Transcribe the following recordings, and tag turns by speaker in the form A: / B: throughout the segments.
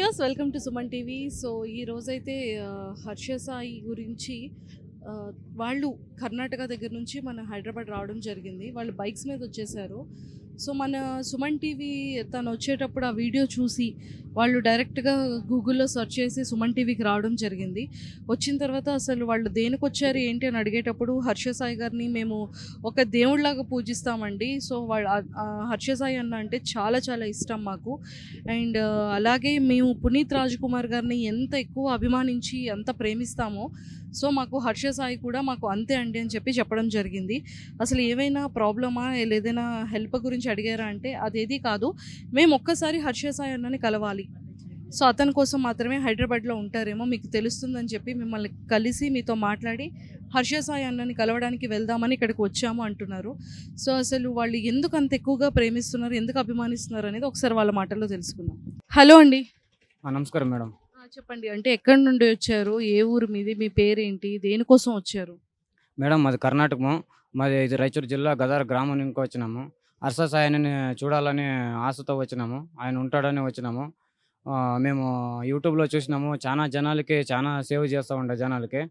A: Hi welcome to Suman TV. So ఈ రోజైతే హర్ష సాయి గురించి వాళ్ళు కర్ణాటక దగ్గర నుంచి మన హైదరాబాద్ రావడం జరిగింది. వాళ్ళు బైక్స్ మీద వచ్చేసారు. సో మన సుమన్ టీవీ తను వచ్చేటప్పుడు ఆ వీడియో చూసి వాళ్ళు డైరెక్ట్గా గూగుల్లో సెర్చ్ చేసి సుమన్ టీవీకి రావడం జరిగింది. వచ్చిన తర్వాత అసలు వాళ్ళు దేనికి వచ్చారు ఏంటి అని అడిగేటప్పుడు హర్ష సాయి గారిని మేము ఒక దేవుడిలాగా పూజిస్తామండి. సో వాళ్ళ హర్షసాయి హర్ష సాయి అన్న అంటే చాలా చాలా ఇష్టం మాకు. అండ్ అలాగే మేము పునీత్ రాజ్ కుమార్ గారిని ఎంత ఎక్కువ అభిమానించి ఎంత ప్రేమిస్తామో సో మాకు హర్ష సాయి కూడా మాకు అంతే అండి అని చెప్పి చెప్పడం జరిగింది. అసలు ఏవైనా ప్రాబ్లమా లేదైనా హెల్ప్ గురించి అడిగారా అంటే అదేది కాదు. మేము ఒక్కసారి హర్ష సాయి అన్నని కలవాలి. సో అతని కోసం మాత్రమే హైదరాబాద్లో ఉంటారేమో మీకు తెలుస్తుందని చెప్పి మిమ్మల్ని కలిసి మీతో మాట్లాడి హర్ష సాయి అన్నని కలవడానికి వెళ్దామని ఇక్కడికి వచ్చాము అంటున్నారు. సో అసలు వాళ్ళు ఎందుకు అంత ఎక్కువగా ప్రేమిస్తున్నారు ఎందుకు అభిమానిస్తున్నారు అనేది ఒకసారి వాళ్ళ మాటల్లో తెలుసుకుందాం. హలో అండి.
B: నమస్కారం మేడం.
A: చెప్పండి. అంటే ఎక్కడి నుండి వచ్చారు? ఏ ఊరు మీది? మీ పేరేంటి? దేనికోసం వచ్చారు?
B: మేడం మాది కర్ణాటకము. మాది ఇది రాయచూరు జిల్లా గదార గ్రామం నుంచి వచ్చినాము. అర్స ఆయనని చూడాలని ఆశతో వచ్చినాము. ఆయన ఉంటాడని వచ్చినాము. మేము యూట్యూబ్లో చూసినాము. చాలా జనాలకి చాలా సేవ్ చేస్తూ ఉండే జనాలకి.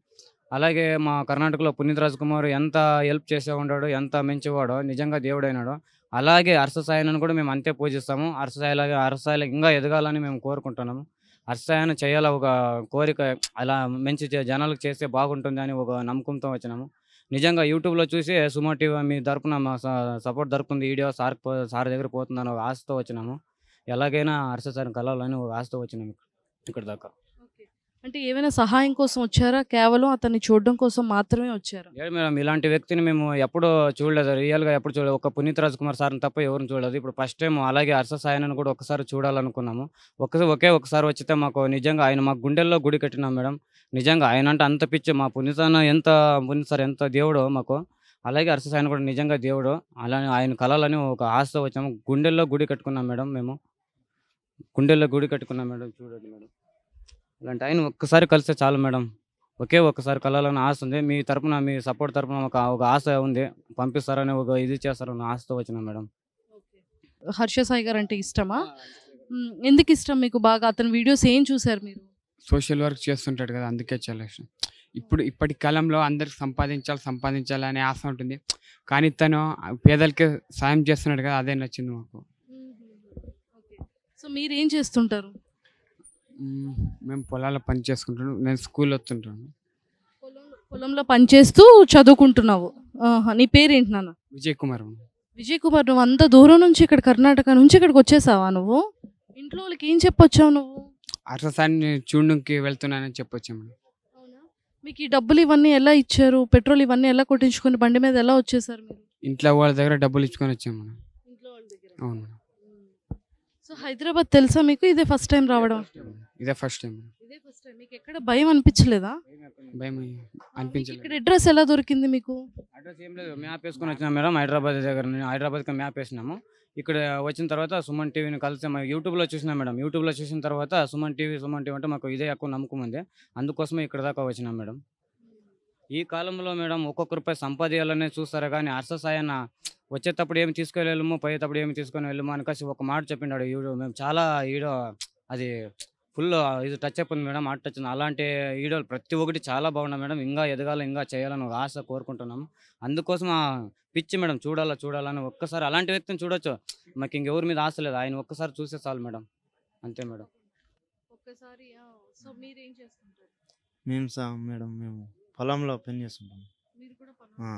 B: అలాగే మా కర్ణాటకలో పునీత్ రాజ్ కుమార్ ఎంత హెల్ప్ చేసే ఉన్నాడు ఎంత మంచివాడో నిజంగా దేవుడైనాడు. అలాగే అర్స కూడా మేము అంతే పూజిస్తాము. అర్స సాయిలాగా ఇంకా ఎదగాలని మేము కోరుకుంటున్నాము. అర్సాయన చేయాల ఒక కోరిక అలా మంచి జనాలకు చేస్తే బాగుంటుంది అని ఒక నమ్మకంతో వచ్చినాము. నిజంగా యూట్యూబ్లో చూసి సుమో టీవీ మీ తరపున మా సపోర్ట్ దొరుకుతుంది వీడియో సార్ పో- సార్ దగ్గర పోతుందని ఆశతో వచ్చినాము. ఎలాగైనా హర్ష సార్ని కలవాలని ఆశతో వచ్చినాము ఇక్కడ దాకా.
A: అంటే ఏమైనా సహాయం కోసం వచ్చారా? కేవలం అతన్ని చూడడం కోసం మాత్రమే వచ్చారు?
B: లేదు మేడం ఇలాంటి వ్యక్తిని మేము ఎప్పుడూ చూడలేదు. రియల్గా ఎప్పుడు చూడలేదు. ఒక పునీత్ రాజ్ కుమార్ సార్ని తప్ప ఎవరిని చూడలేదు. ఇప్పుడు ఫస్ట్ టైం అలాగే అర్స సాయనని కూడా ఒకసారి చూడాలనుకున్నాము. ఒక ఒకే ఒకసారి వచ్చితే మాకు నిజంగా ఆయన మా గుండెల్లో గుడి కట్టినాం మేడం. నిజంగా ఆయన అంటే అంత పిచ్చి. మా పునీతన ఎంత పునీత్ సార్ ఎంత దేవుడో మాకు. అలాగే హర్ష సాయన కూడా నిజంగా దేవుడు. అలానే ఆయన కలాలని ఒక ఆశతో వచ్చాము. గుండెల్లో గుడి కట్టుకున్నాం మేడం మేము. గుండెల్లో గుడి కట్టుకున్నాం మేడం. చూడండి మేడం. అలాంటి ఆయన ఒక్కసారి కలిస్తే చాలు మేడం. ఒకే ఒక్కసారి కలాలని ఆశ ఉంది. మీ తరపున మీ సపోర్ట్ తరపున ఒక ఒక ఆశ ఉంది. పంపిస్తారని ఒక ఇది చేస్తారని ఆశతో వచ్చిన మేడం.
A: హర్ష సాయి గారు అంటే ఇష్టమా? ఎందుకు ఇష్టం మీకు బాగా? అతని వీడియోస్ ఏం చూసారు మీరు?
C: సోషల్ వర్క్ చేస్తుంటాడు కదా అందుకే చాలా ఇష్టం. ఇప్పుడు ఇప్పటి కాలంలో అందరికి సంపాదించాలి సంపాదించాలి అనే ఆశ ఉంటుంది. కానీ తను పేదలకి సాయం చేస్తున్నాడు కదా అదే నచ్చింది మాకు.
A: సో మీరు ఏం చేస్తుంటారు?
C: మ్మ్. పొలాల్లో పని చేసుకుంటాను నేను స్కూల్ వస్తుంటాను.
A: పొలంలో పనిచేస్తూ చదువుకుంటున్నావు. ఆహా, నీ పేరేంటి నాన్న?
C: విజయ్ కుమార్
A: విజయ్ కుమార్ నువ్వు అంత దూరం నుంచి ఇక్కడ కర్ణాటక నుంచి ఇక్కడికి వచ్చేసావా నువ్వు? ఇంట్లో వాళ్ళకి ఏం చెప్పొచ్చావు నువ్వు?
C: అర్ససాన్ని చూడడానికి వెళ్తున్నానని చెప్పొచ్చు మేడం.
A: మీకు ఈ డబ్బులు ఇవన్నీ ఎలా ఇచ్చారు? పెట్రోల్ ఇవన్నీ ఎలా కొట్టించుకొని బండి మీద ఎలా వచ్చేసారు మీరు?
C: ఇంట్లో వాళ్ళ దగ్గర డబ్బులు ఇచ్చుకొని వచ్చాం మేడం.
A: ఇంట్లో వాళ్ళ దగ్గర.
C: అవును మేడం.
A: సో హైదరాబాద్ తెలుసా మీకు? ఇదే ఫస్ట్ టైం రావడం.
C: ఇదే ఫస్ట్ టైం
A: ఇదే ఫస్ట్ టైం మీకు ఎక్కడ భయం అనిపించలేదా?
C: భయం అనిపించలేదు.
A: ఇక్కడ అడ్రస్ ఎలా దొరికింది మీకు?
B: అడ్రస్ ఏం లేదు. మ్యాప్ వేసుకొని వచ్చినాం మేడం హైదరాబాద్ దగ్గర హైదరాబాద్కి మ్యాప్ వేసినాము. ఇక్కడ వచ్చిన తర్వాత సుమన్ టీవీని కలిసి మా యూట్యూబ్లో చూసినాం మేడం. యూట్యూబ్లో చూసిన తర్వాత సుమన్ టీవీ సుమన్ టీవీ అంటే మాకు ఇదే ఎక్కువ నమ్మకం ఉంది. అందుకోసమే ఇక్కడ దాకా వచ్చినాం మేడం. ఈ కాలంలో మేడం ఒక్కొక్క రూపాయి సంపాదించాలనే చూస్తారు కానీ హర్ష సాయన వచ్చేటప్పుడు ఏమి తీసుకొని వెళ్ళము పోయేటప్పుడు ఏమి తీసుకొని వెళ్ళము అని కలిసి ఒక మాట చెప్పిండాడు ఈడో. మేము చాలా ఈడో అది ఫుల్ ఇది టచ్ అయిపోయింది మేడం మాట టచ్. అలాంటి ఈడోలు ప్రతి ఒక్కటి చాలా బాగున్నాయి మేడం. ఇంకా ఎదగాలి ఇంకా చేయాలని ఒక ఆశ కోరుకుంటున్నాము. అందుకోసం ఆ పిచ్చి మేడం చూడాలా చూడాలని ఒక్కసారి అలాంటి వ్యక్తిని చూడొచ్చు. మాకు ఇంకెవరి మీద ఆశ లేదు. ఆయన ఒక్కసారి చూస్తే చాలు మేడం. అంతే మేడం.
A: ఒక్కసారి సో మీరు ఏం చేస్తుంటారు?
D: మేము సా మేడం మేము పొలంలో పని చేస్తుంటాం.
A: మీరు కూడా
D: ఆ,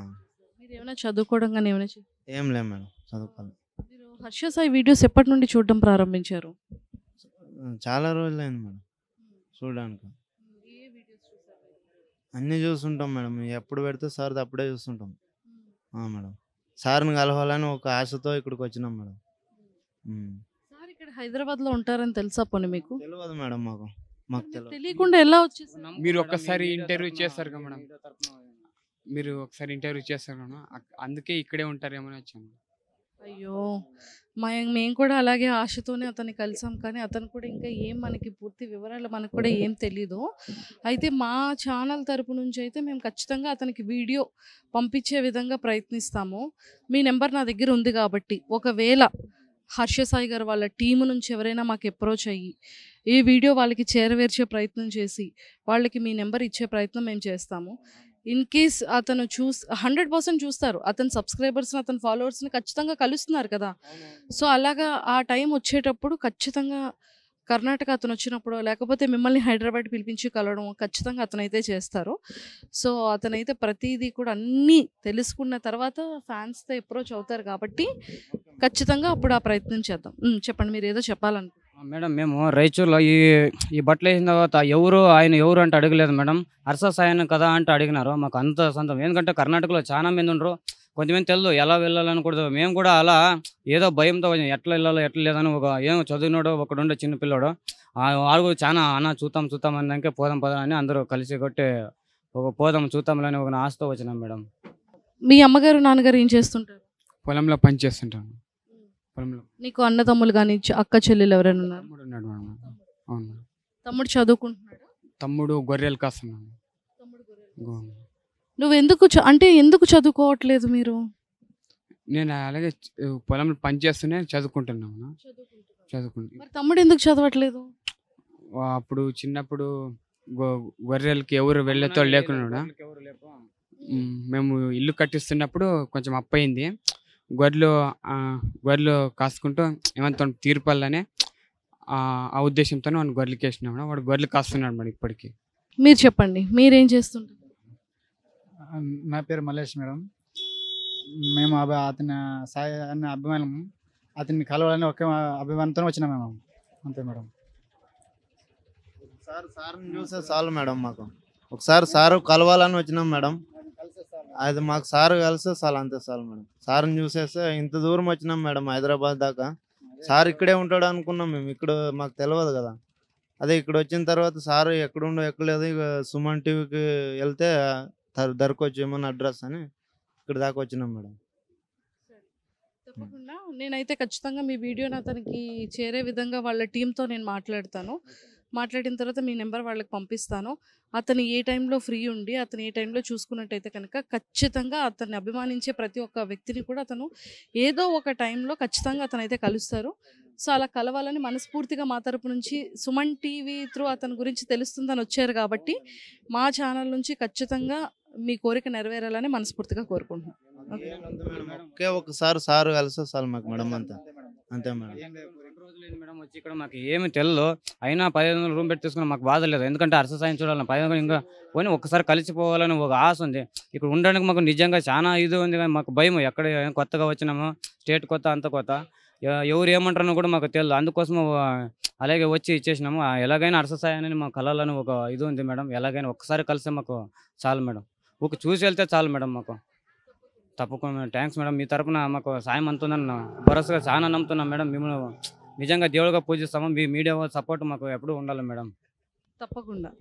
A: మీరు ఏమైనా చదువుకోవడం కానీ ఏమైనా చే-
D: ఏం లేవు మేడం చదువుకోవాలి.
A: మీరు హర్ష సాయి వీడియోస్ ఎప్పటి నుండి చూడడం ప్రారంభించారు?
D: చాలా రోజులు అయింది మేడం చూడడానికి.
A: ఏ వీడియోస్ చూసారు?
D: అన్నీ చూస్తుంటాం మేడం ఎప్పుడు పెడితే సార్ అప్పుడే చూస్తుంటాం. ఆ, మేడం సార్ని కలవాలని ఒక ఆశతో ఇక్కడికి వచ్చినాం మేడం. ఉమ్.
A: సార్ ఇక్కడ హైదరాబాద్లో ఉంటారని తెలుసా పోనీ మీకు?
D: తెలియదు మేడం మాకు మాకు తెలియదు
A: తెలియకుండా ఎలా వచ్చేసారు?
C: మీరు ఒక్కసారి ఇంటర్వ్యూ చేస్తారు కదా మేడం. మీరు ఒకసారి ఇంటర్వ్యూ చేస్తారు అందుకే ఇక్కడే ఉంటారేమో అని వచ్చాము
A: అయ్యో! మా మేము కూడా అలాగే ఆశతోనే అతన్ని కలిసాం. కానీ అతను కూడా ఇంకా ఏం మనకి పూర్తి వివరాలు మనకు కూడా ఏం తెలీదు. అయితే మా ఛానల్ తరపు నుంచి అయితే మేము ఖచ్చితంగా అతనికి వీడియో పంపించే విధంగా ప్రయత్నిస్తాము. మీ నెంబర్ నా దగ్గర ఉంది కాబట్టి. ఒకవేళ హర్ష సాయి గారు వాళ్ళ టీము నుంచి ఎవరైనా మాకు అప్రోచ్ అయ్యి ఈ వీడియో వాళ్ళకి చేరవేర్చే ప్రయత్నం చేసి వాళ్ళకి మీ నెంబర్ ఇచ్చే ప్రయత్నం మేము చేస్తాము. ఇన్ కేస్ అతను చూస్ హండ్రెడ్ పర్సెంట్ చూస్తారు. అతని సబ్స్క్రైబర్స్ని అతని ఫాలోవర్స్ని ఖచ్చితంగా కలుస్తున్నారు కదా. సో అలాగా ఆ టైం వచ్చేటప్పుడు ఖచ్చితంగా కర్ణాటక అతను వచ్చినప్పుడు లేకపోతే మిమ్మల్ని హైదరాబాద్ పిలిపించి కలవడం ఖచ్చితంగా అతనైతే చేస్తారు. సో అతనైతే ప్రతిదీ కూడా అన్నీ తెలుసుకున్న తర్వాత ఫ్యాన్స్తో అప్రోచ్ అవుతారు కాబట్టి ఖచ్చితంగా అప్పుడు ఆ ప్రయత్నం చేద్దాం. చెప్పండి మీరు ఏదో చెప్పాలను
B: ఆ, మేడం మేము రాయచూరులో ఈ ఈ బట్టలు వేసిన తర్వాత ఎవరు ఆయన ఎవరు అంటే అడగలేదు మేడం. హర్ష సాయన్ కదా అంటే అడిగినారు. మాకు అంత సొంతం ఎందుకంటే కర్ణాటకలో చాలా మంది ఉండరు. కొంతమంది తెలియదు ఎలా వెళ్ళాలని కూడా మేము కూడా అలా ఏదో భయంతో. ఎట్లా వెళ్ళాలో ఎట్లా లేదని ఒక ఏం చదివినాడు ఒకడు ఉండే చిన్న పిల్లోడు కూడా చాలా అన్న చూద్దాం చూద్దాం అన్నాకే పోదాం పోదాం అని అందరూ కలిసి కొట్టి ఒక పోదాం చూద్దాంలని ఒక ఆశతో వచ్చినాం మేడం.
A: మీ అమ్మగారు నాన్నగారు ఏం చేస్తుంటారు?
C: పొలంలో పని చేస్తుంటాను పొలంలో
A: నీకు అన్నదమ్ములు కానీ అక్క చెల్లెలు ఎవరైనా ఉన్నారు?
C: తమ్ముడు ఉన్నాడు మేడం అవును మేడం.
A: తమ్ముడు చదువుకుంటున్నాడు?
C: తమ్ముడు గొర్రెలు కాస్తున్నాను గో-
A: నువ్వు ఎందుకు చ- అంటే ఎందుకు చదువుకోవట్లేదు మీరు?
C: నేను అలాగే చ- పొలంలో పని చేస్తూనే చదువుకుంటున్నాను చదువుకుంటు
A: మరి తమ్ముడు ఎందుకు చదవట్లేదు?
C: అప్పుడు చిన్నప్పుడు గొ- గొర్రెలకి ఎవరు వెళ్ళేతో లేకుండా మేము ఇల్లు కట్టిస్తున్నప్పుడు కొంచెం అప్పు అయింది గొర్రెలు గొర్రెలు కాసుకుంటూ ఏమంత తీర్పాలని ఆ ఆ ఉద్దేశంతో వాడిని గొర్రెలకి వేసినాము వాడు గొర్రెలు కాస్తున్నాడు మరి ఇప్పటికి.
A: మీరు చెప్పండి మీరేం చేస్తుంటారు?
E: నా పేరు మల్లేష్ మేడం. మేము అభి అతని సాయి అభిమానం అతన్ని కలవాలని ఒకే అభిమానంతో వచ్చినాం మేము. అంతే మేడం.
D: ఒకసారి సార్ని చూసే చాలు మేడం మాకు. ఒకసారి సారు కలవాలని వచ్చినాం మేడం. అది మాకు సార్ కలిస్తే చాలు అంతే చాలు మేడం. సార్ని చూసేస్తే ఇంత దూరం వచ్చినాం మేడం హైదరాబాద్ దాకా. సార్ ఇక్కడే ఉంటాడు అనుకున్నాం మేము. ఇక్కడ మాకు తెలియదు కదా. అదే ఇక్కడ వచ్చిన తర్వాత సార్ ఎక్కడుండో ఎక్కలేదు ఇక సుమన్ టీవీకి వెళ్తే దొరకొచ్చు ఏమన్నా అడ్రస్ అని ఇక్కడ దాకా వచ్చినాం మేడం.
A: తప్పకుండా. నేనైతే ఖచ్చితంగా మీ వీడియోని అతనికి చేరే విధంగా వాళ్ళ టీంతో నేను మాట్లాడతాను. మాట్లాడిన తర్వాత మీ నెంబర్ వాళ్ళకి పంపిస్తాను. అతను ఏ టైంలో ఫ్రీ ఉండి అతను ఏ టైంలో చూసుకున్నట్టయితే కనుక ఖచ్చితంగా అతన్ని అభిమానించే ప్రతి ఒక్క వ్యక్తిని కూడా అతను ఏదో ఒక టైంలో ఖచ్చితంగా అతనైతే కలుస్తారు. సో అలా కలవాలని మనస్ఫూర్తిగా మా తరపు నుంచి సుమన్ టీవీ త్రూ అతని గురించి తెలుస్తుందని వచ్చారు కాబట్టి మా ఛానల్ నుంచి ఖచ్చితంగా మీ కోరిక నెరవేరాలని మనస్ఫూర్తిగా కోరుకుంటున్నాను
D: ఒకే ఒకసారి సార్ కలిసి చాలు మాకు మేడం అంతా. అంతే మేడం.
B: ఎక్కువ మేడం వచ్చి ఇక్కడ మాకు ఏమి తెలియదు అయినా పదిహేను వందలు రూమ్ పెట్టి తీసుకుని మాకు బాధ లేదు. ఎందుకంటే అరస సాయం చూడాలని పదిహేను వందలు ఇంకా పోనీ ఒక్కసారి కలిసిపోవాలని ఒక ఆశ ఉంది. ఇక్కడ ఉండడానికి మాకు నిజంగా చాలా ఇది ఉంది కానీ మాకు భయం ఎక్కడ కొత్తగా వచ్చినాము స్టేట్ కొత్త అంత కొత్త. ఎవరు ఏమంటారో కూడా మాకు తెలియదు అందుకోసం అలాగే వచ్చి ఇచ్చేసినాము. ఎలాగైనా అరస సాయాన్ని మాకు కలాలని ఒక ఇది ఉంది మేడం. ఎలాగైనా ఒకసారి కలిసే మాకు చాలు మేడం. ఒక చూసి వెళ్తే చాలు మేడం మాకు. తప్పకుండా థ్యాంక్స్ మేడం. మీ తరఫున మాకు సాయం అందుతుందని భరోసాగా చాలా నమ్ముతున్నాం మేడం. మిమ్మల్ని నిజంగా దేవుడిగా పూజిస్తాము. మీ మీడియా సపోర్ట్ మాకు ఎప్పుడూ ఉండాలి మేడం.
A: తప్పకుండా.